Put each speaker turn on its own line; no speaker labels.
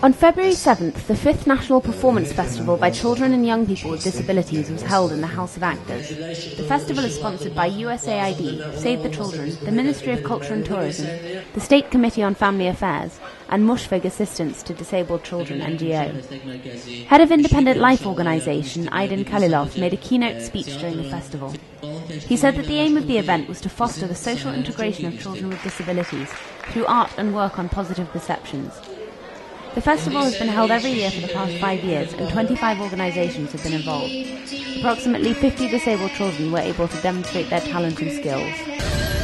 On February 7th, the 5th National Performance Festival by Children and Young People with Disabilities was held in the House of Actors. The festival is sponsored by USAID, Save the Children, the Ministry of Culture and Tourism, the State Committee on Family Affairs, and Mushfiq Assistance to Disabled Children NGO. Head of Independent Life Organisation, Aydin Khalilov, made a keynote speech during the festival. He said that the aim of the event was to foster the social integration of children with disabilities through art and work on positive perceptions. The festival has been held every year for the past five years and 25 organisations have been involved. Approximately 50 disabled children were able to demonstrate their talent and skills.